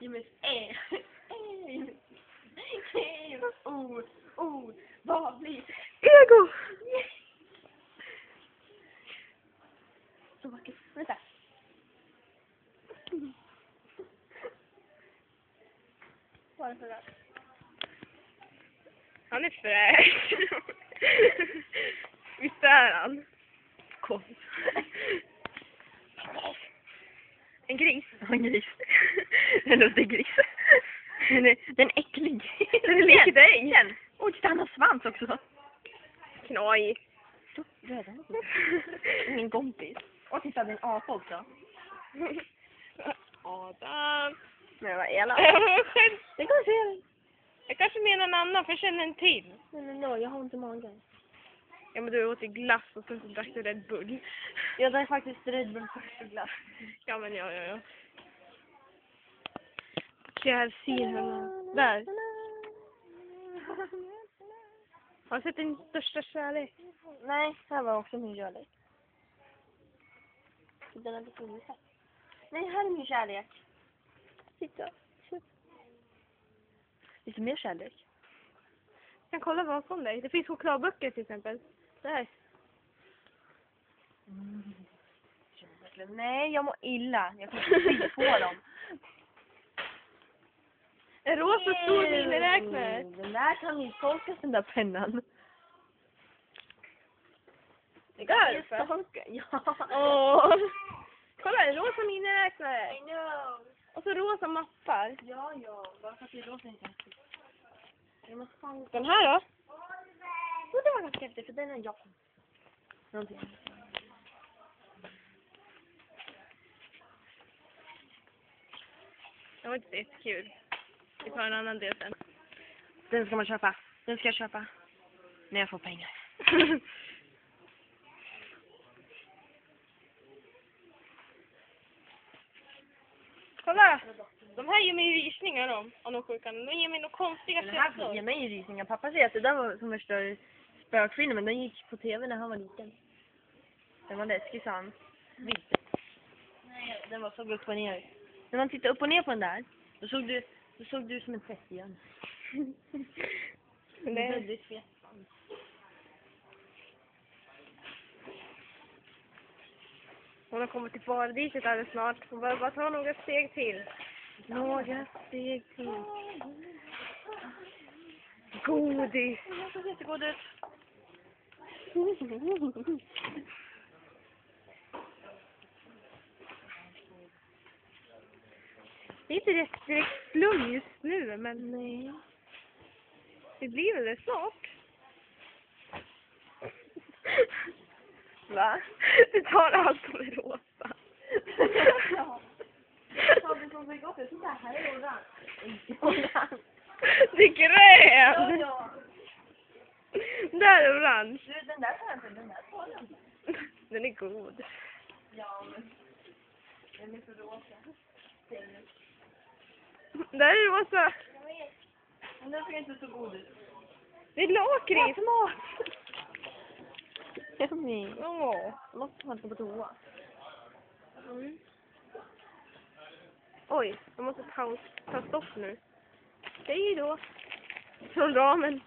you miss A. Ooh, ooh, ball, please. go! so lucky. Where's that? What is that? I'm a. gris. En lustig gris. Den är, den äcklig. Den är lik dig. Känn. Oj, titta han har svans också. Knaj. Så röda. Min kompis. Och titta, det är en apa också. Adam. Men vad elak. Det går fel. Jag kanske menar en annan, för jag känner en till. Nej men då, jag har ont i magen. Ja men du åt ju glass och sen drack du Red Bull. Jag drack faktiskt Red Bull först och glass. Ja men ja, ja, ja. Fjärrsin hörna. Där. Har du sett din största kärlek? Nej, här var också min kärlek. Den är lite osäker. Nej, här är min kärlek. Titta. Lite mer kärlek. Jag kan kolla bakom dig. Det finns chokladböcker till exempel. Där. Nej, jag mår illa. Jag kan inte få dem. En rosa stor miniräknare. Den där kan misstolkas, den där pennan. Det går Misstolka, Ja. Åh! Kolla, en rosa miniräknare. I know. Och så rosa mappar. Ja, ja. Bara för att det inte. Jag måste fan... Den här då? Jo, det var ganska häftigt, för den är jag. Någonting. Det var inte så jättekul. Vi tar en annan del sen. Den ska man köpa. Den ska jag köpa. När jag får pengar. Kolla! De här ger mig rysningar om, om de sjuka. De ger mig några konstiga Den här känslor. ger mig rysningar. Pappa säger att det där var som värsta spökfilmen. Den gick på tv när han var liten. Den var läskig, sa han. Nej, den var så upp och ner. När man tittar upp och ner på den där, då såg du, då såg du ut som en. Men det- Väldigt fet. Hon har kommit till paradiset alldeles snart. Hon behöver bara ta några steg till. Några steg till. Godis! Den såg jättegod ut. Det är inte rätt direkt flum just nu, men Nej. det blir väl det snart. Va? Du tar allt som är rosa. ja. Ta det som såg gott. Titta, här är orange. Det är grön! ja. Där är orange. Du, den där tar jag inte. Den där tar jag inte. Den är god. Ja, men den är så rosa. Där är rosa. Men den ser inte så god ut. Det är lakrits. mat! Yummy. Åh. Måste man gå på toa. Mm. Oj, jag måste ta, ta stopp nu. Hej då. Från ramen.